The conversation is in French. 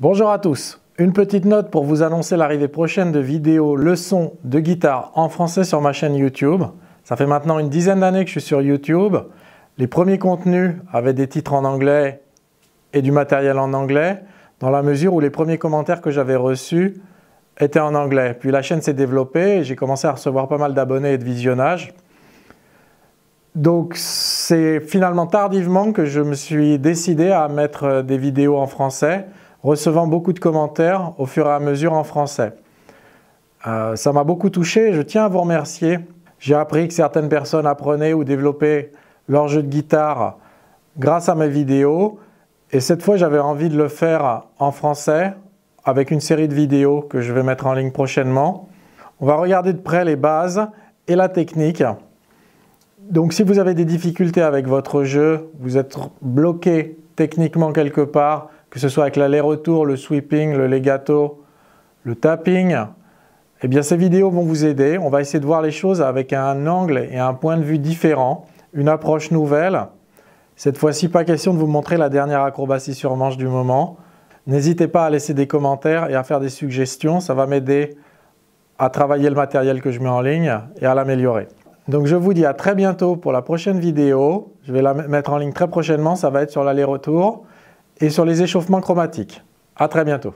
Bonjour à tous. Une petite note pour vous annoncer l'arrivée prochaine de vidéos leçons de guitare en français sur ma chaîne YouTube. Ça fait maintenant une dizaine d'années que je suis sur YouTube. Les premiers contenus avaient des titres en anglais et du matériel en anglais, dans la mesure où les premiers commentaires que j'avais reçus étaient en anglais. Puis la chaîne s'est développée et j'ai commencé à recevoir pas mal d'abonnés et de visionnages. Donc c'est finalement tardivement que je me suis décidé à mettre des vidéos en français recevant beaucoup de commentaires au fur et à mesure en français. Euh, ça m'a beaucoup touché je tiens à vous remercier. J'ai appris que certaines personnes apprenaient ou développaient leur jeu de guitare grâce à mes vidéos et cette fois j'avais envie de le faire en français avec une série de vidéos que je vais mettre en ligne prochainement. On va regarder de près les bases et la technique. Donc si vous avez des difficultés avec votre jeu, vous êtes bloqué techniquement quelque part, que ce soit avec l'aller-retour, le sweeping, le legato, le tapping, eh bien ces vidéos vont vous aider. On va essayer de voir les choses avec un angle et un point de vue différent, une approche nouvelle. Cette fois-ci, pas question de vous montrer la dernière acrobatie sur manche du moment. N'hésitez pas à laisser des commentaires et à faire des suggestions, ça va m'aider à travailler le matériel que je mets en ligne et à l'améliorer. Donc je vous dis à très bientôt pour la prochaine vidéo. Je vais la mettre en ligne très prochainement, ça va être sur l'aller-retour et sur les échauffements chromatiques. À très bientôt.